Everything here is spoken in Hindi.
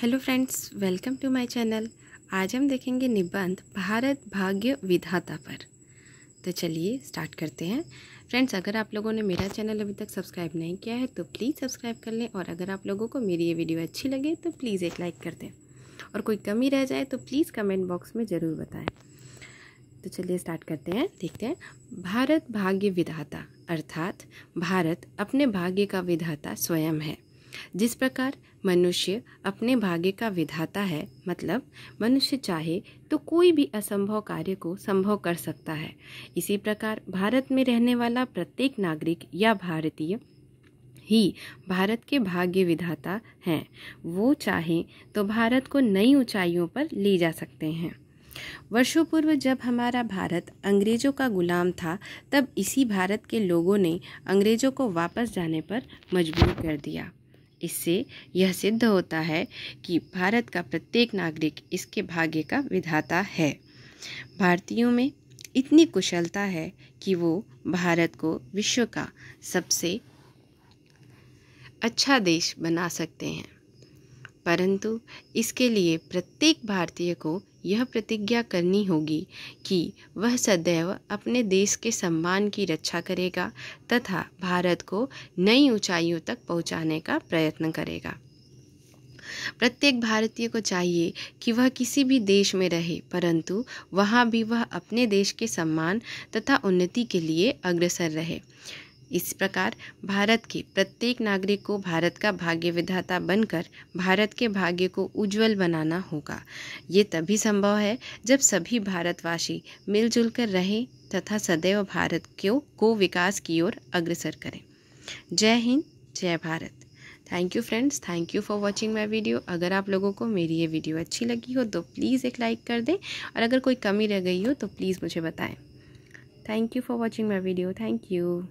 Hello friends welcome to my channel आज हम देखेंगे निबंध भारत भाग्य विधाता पर। तो चलिए स्टार्ट करते हैं। फ्रेंड्स अगर आप लोगों ने मेरा चैनल अभी तक सब्सक्राइब नहीं किया है तो प्लीज़ सब्सक्राइब कर लें और अगर आप लोगों को मेरी ये वीडियो अच्छी लगे तो प्लीज़ एक लाइक कर दें। और कोई कमी रह जाए तो प्लीज़ कमेंट बॉक्स में ज़रूर बताएँ। तो चलिए स्टार्ट करते हैं, देखते हैं। भारत भाग्य विधाता, अर्थात भारत अपने भाग्य का विधाता स्वयं है। जिस प्रकार मनुष्य अपने भाग्य का विधाता है मतलब मनुष्य चाहे तो कोई भी असंभव कार्य को संभव कर सकता है। इसी प्रकार भारत में रहने वाला प्रत्येक नागरिक या भारतीय ही भारत के भाग्य विधाता हैं। वो चाहें तो भारत को नई ऊंचाइयों पर ले जा सकते हैं। वर्षों पूर्व जब हमारा भारत अंग्रेज़ों का गुलाम था, तब इसी भारत के लोगों ने अंग्रेज़ों को वापस जाने पर मजबूर कर दिया। इससे यह सिद्ध होता है कि भारत का प्रत्येक नागरिक इसके भाग्य का विधाता है। भारतीयों में इतनी कुशलता है कि वो भारत को विश्व का सबसे अच्छा देश बना सकते हैं। परंतु इसके लिए प्रत्येक भारतीय को यह प्रतिज्ञा करनी होगी कि वह सदैव अपने देश के सम्मान की रक्षा करेगा तथा भारत को नई ऊंचाइयों तक पहुँचाने का प्रयत्न करेगा। प्रत्येक भारतीय को चाहिए कि वह किसी भी देश में रहे, परंतु वहाँ भी वह अपने देश के सम्मान तथा उन्नति के लिए अग्रसर रहे। इस प्रकार भारत के प्रत्येक नागरिक को भारत का भाग्य विधाता बनकर भारत के भाग्य को उज्जवल बनाना होगा। ये तभी संभव है जब सभी भारतवासी मिलजुल कर रहें तथा सदैव भारत को को विकास की ओर अग्रसर करें। जय हिंद, जय Bharat. Thank you friends thank you for watching my video अगर आप लोगों को मेरी ये वीडियो अच्छी लगी हो तो प्लीज़ एक लाइक कर दें। और अगर कोई कमी रह गई हो तो प्लीज़ मुझे बताएँ। Thank you for watching my video thank you